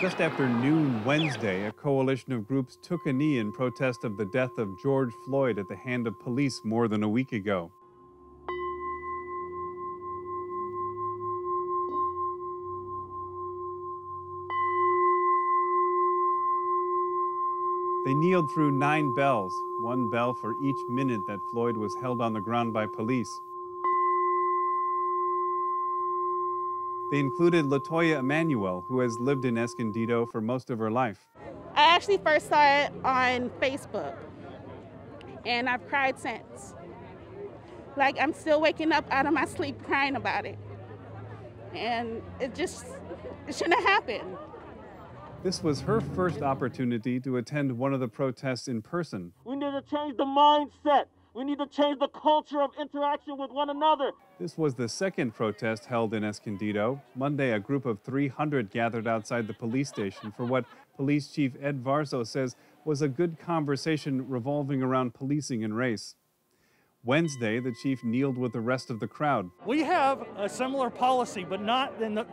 Just after noon Wednesday, a coalition of groups took a knee in protest of the death of George Floyd at the hand of police more than a week ago. They kneeled through nine bells, one bell for each minute that Floyd was held on the ground by police. They included Latoya Emanuel, who has lived in Escondido for most of her life. I actually first saw it on Facebook, and I've cried since. Like, I'm still waking up out of my sleep crying about it. And it just, it shouldn't have happened. This was her first opportunity to attend one of the protests in person. We need to change the mindset. We need to change the culture of interaction with one another. This was the second protest held in Escondido. Monday, a group of 300 gathered outside the police station for what Police Chief Ed Varso says was a good conversation revolving around policing and race. Wednesday, the chief kneeled with the rest of the crowd. We have a similar policy, but not in the.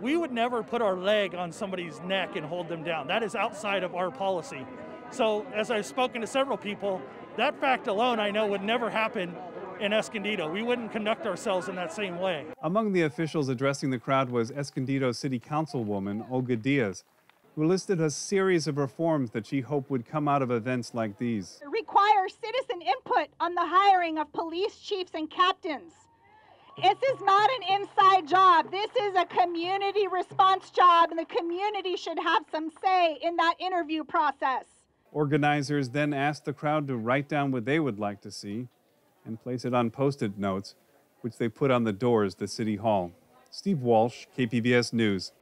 We would never put our leg on somebody's neck and hold them down. That is outside of our policy. So, as I've spoken to several people, that fact alone I know would never happen in Escondido. We wouldn't conduct ourselves in that same way. Among the officials addressing the crowd was Escondido City Councilwoman Olga Diaz, who listed a series of reforms that she hoped would come out of events like these. Require citizen input on the hiring of police chiefs and captains. This is not an inside job. This is a community response job, and the community should have some say in that interview process. Organizers then asked the crowd to write down what they would like to see and place it on post it notes, which they put on the doors to City Hall. Steve Walsh, KPBS News.